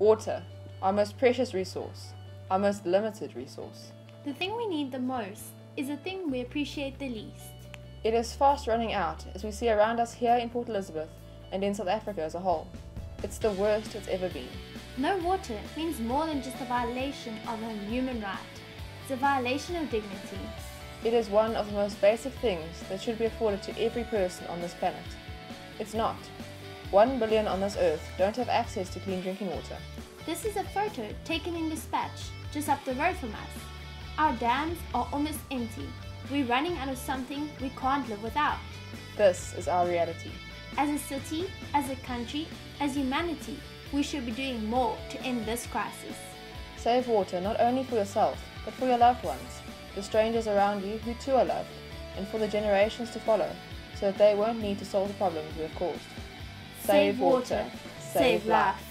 Water, our most precious resource, our most limited resource. The thing we need the most is the thing we appreciate the least. It is fast running out, as we see around us here in Port Elizabeth and in South Africa as a whole. It's the worst it's ever been. No water means more than just a violation of a human right. It's a violation of dignity. It is one of the most basic things that should be afforded to every person on this planet. It's not. One billion on this earth don't have access to clean drinking water. This is a photo taken in Despatch, just up the road from us. Our dams are almost empty. We're running out of something we can't live without. This is our reality. As a city, as a country, as humanity, we should be doing more to end this crisis. Save water not only for yourself, but for your loved ones, the strangers around you who too are loved, and for the generations to follow, so that they won't need to solve the problems we have caused. Save water, save life.